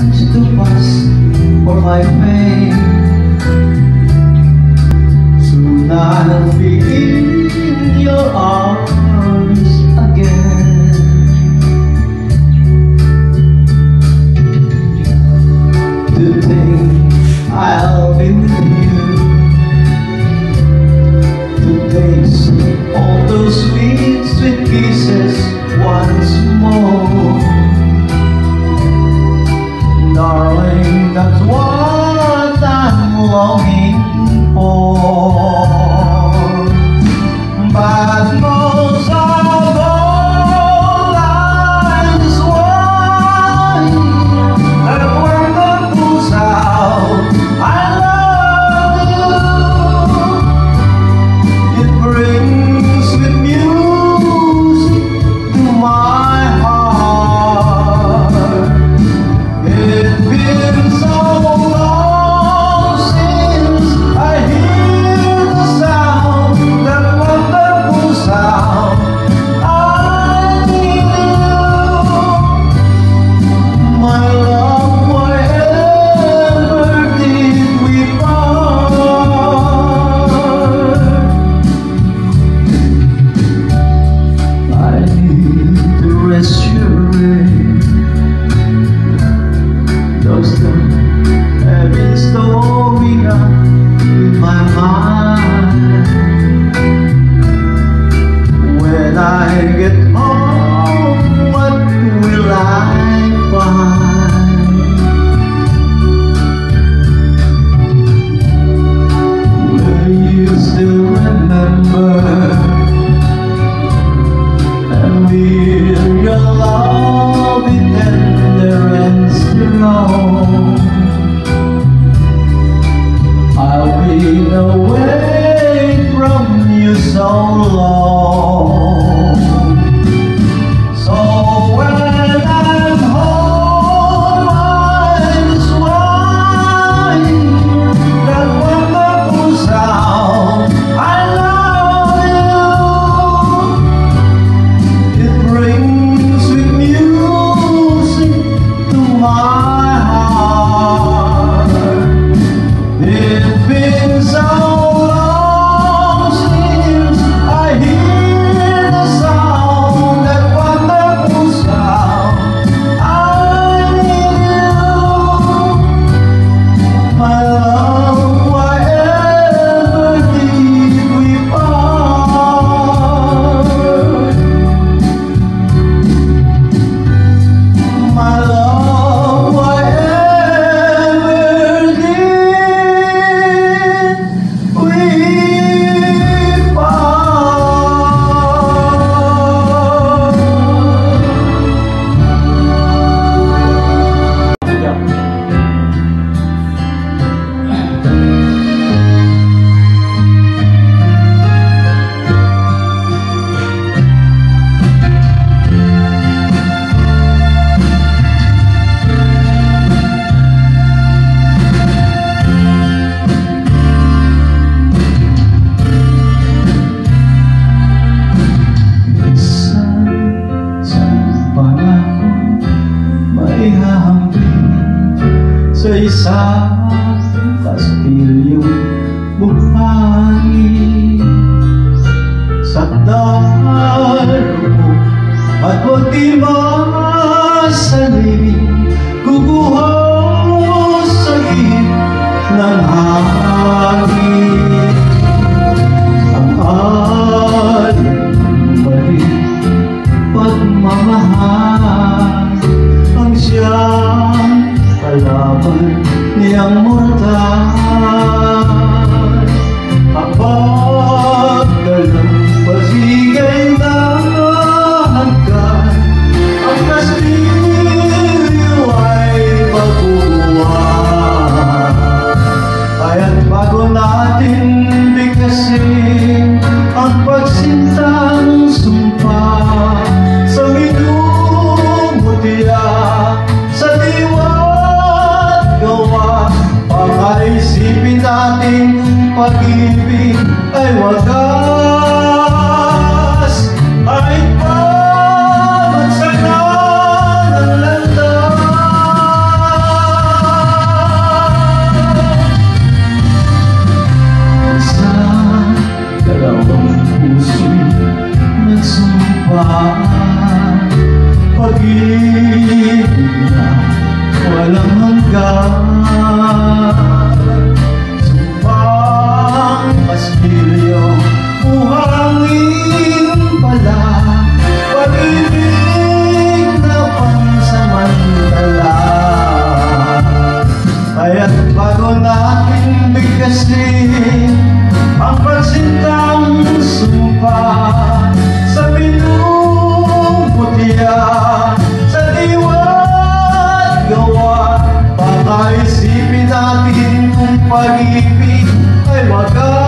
to the was for my pain Soon I'll be in your arms again. To I'll I've been away from you so long. sa kastilyong buhangin sa daro at motiba sa libing kukuha sa ng hangin? Ang alam balik pagmamahal ang siyang kalaban. yang murtad forgive me, I was baby, I'm a girl.